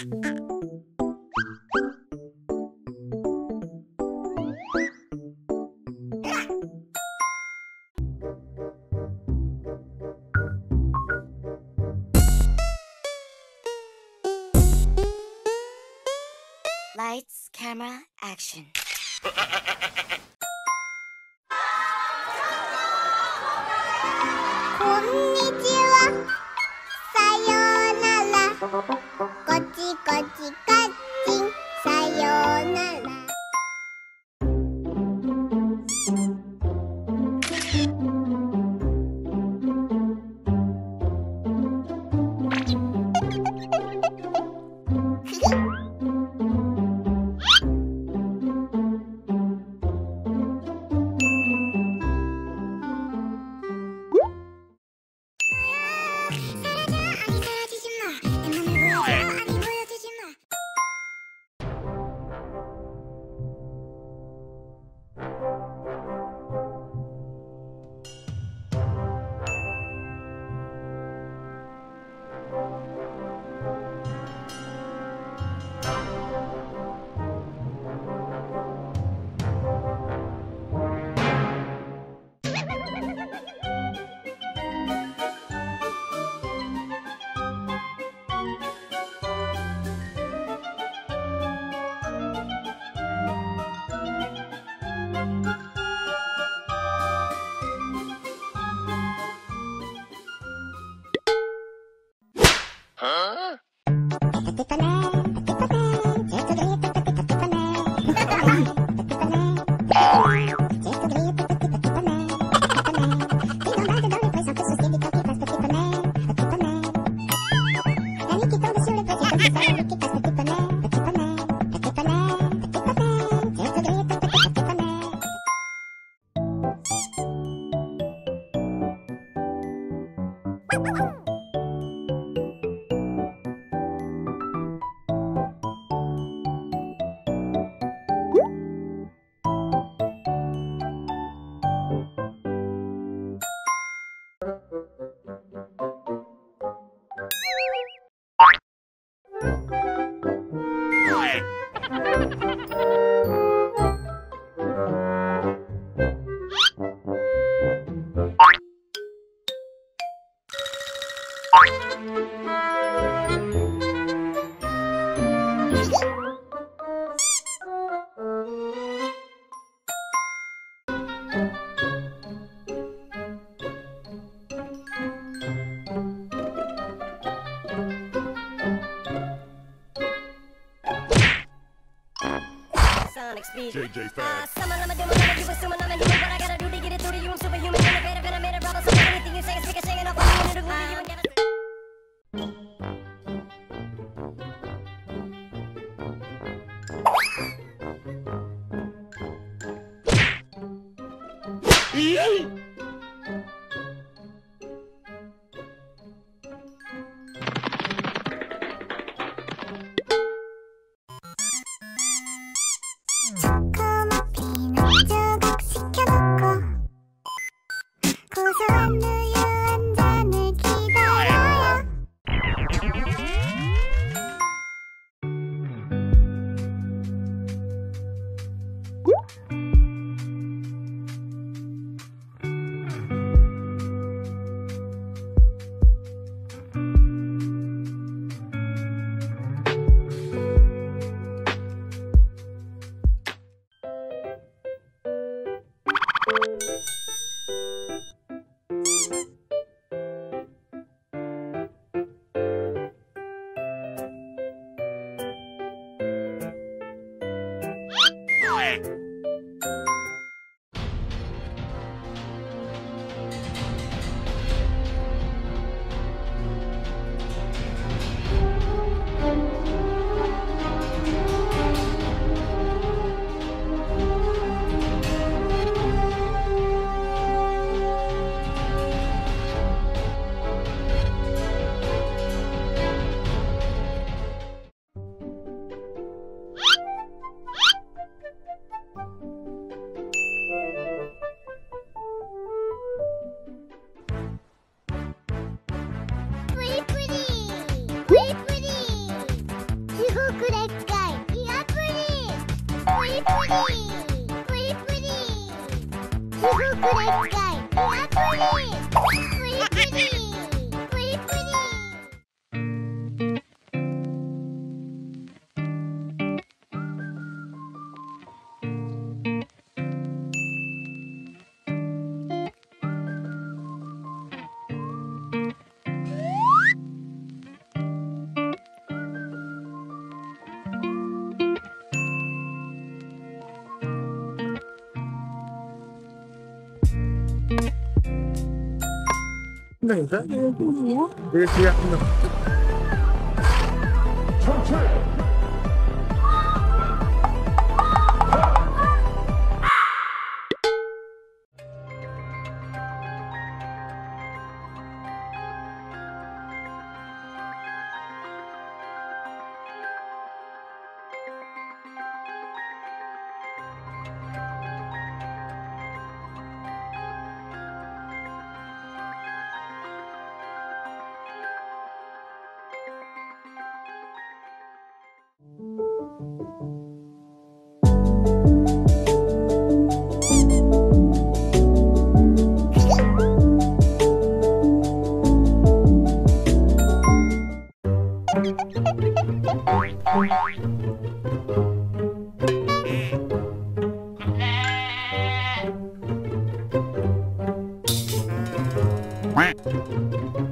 Lights, camera, action. Konnichiwa. Sayonara. チコチ Woo! JJ fan. pretty! Pretty, pretty! Pretty guy! Not pretty! 명인데? 네, 여기 네, 뒤에 한 명. 정체! Quack.